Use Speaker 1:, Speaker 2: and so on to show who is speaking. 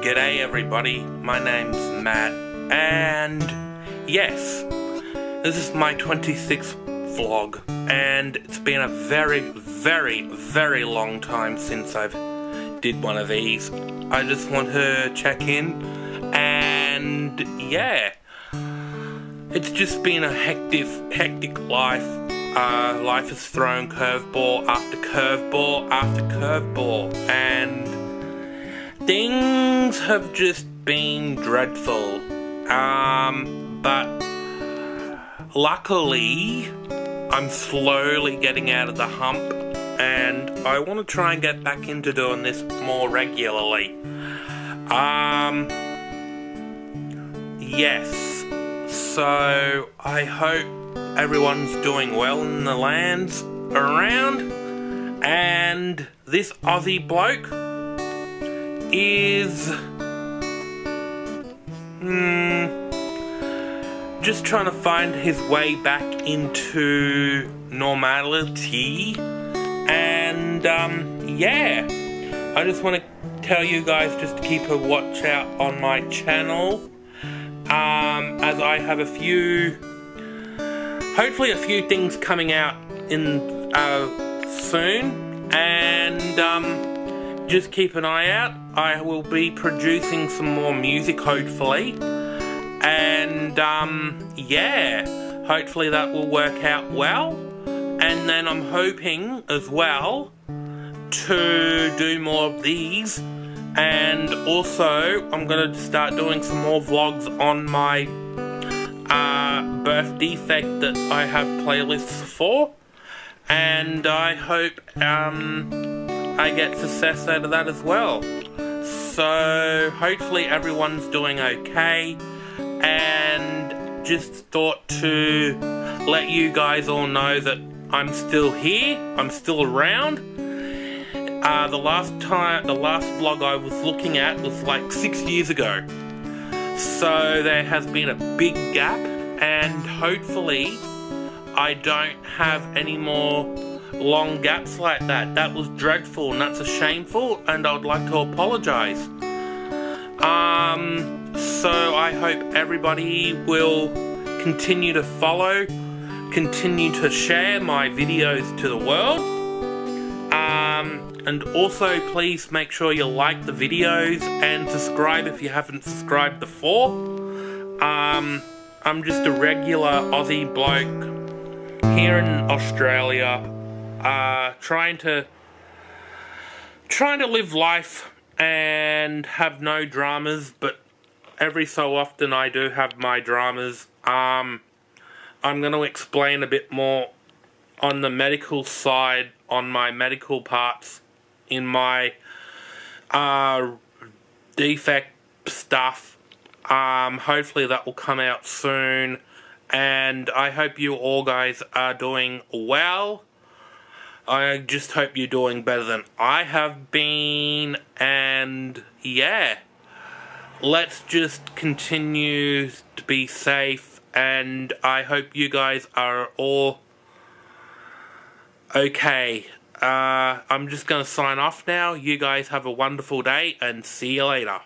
Speaker 1: G'day everybody, my name's Matt, and yes, this is my 26th vlog, and it's been a very, very, very long time since I've did one of these. I just want to check in, and yeah, it's just been a hectic, hectic life. Uh, life has thrown curveball after curveball after curveball, and things have just been dreadful. Um, but luckily, I'm slowly getting out of the hump, and I want to try and get back into doing this more regularly. Um, yes. So I hope everyone's doing well in the lands around, and this Aussie bloke is hmm, just trying to find his way back into normality. And um, yeah I just want to tell you guys just to keep a watch out on my channel. Um, as I have a few hopefully a few things coming out in uh, soon. And um, just keep an eye out. I will be producing some more music, hopefully. And, um, yeah, hopefully that will work out well. And then I'm hoping as well to do more of these. And also, I'm going to start doing some more vlogs on my uh, birth defect that I have playlists for. And I hope, um, I get success out of that as well. So hopefully everyone's doing okay and just thought to let you guys all know that I'm still here, I'm still around. Uh, the last time, the last vlog I was looking at was like six years ago. So there has been a big gap and hopefully I don't have any more long gaps like that. That was dreadful and that's a shameful and I would like to apologise. Um, so I hope everybody will continue to follow, continue to share my videos to the world. Um, and also please make sure you like the videos and subscribe if you haven't subscribed before. Um, I'm just a regular Aussie bloke here in Australia uh, trying to trying to live life and have no dramas, but every so often I do have my dramas. Um, I'm going to explain a bit more on the medical side, on my medical parts, in my uh, defect stuff. Um, hopefully that will come out soon. And I hope you all guys are doing well. I just hope you're doing better than I have been, and yeah, let's just continue to be safe, and I hope you guys are all okay. Uh, I'm just going to sign off now. You guys have a wonderful day, and see you later.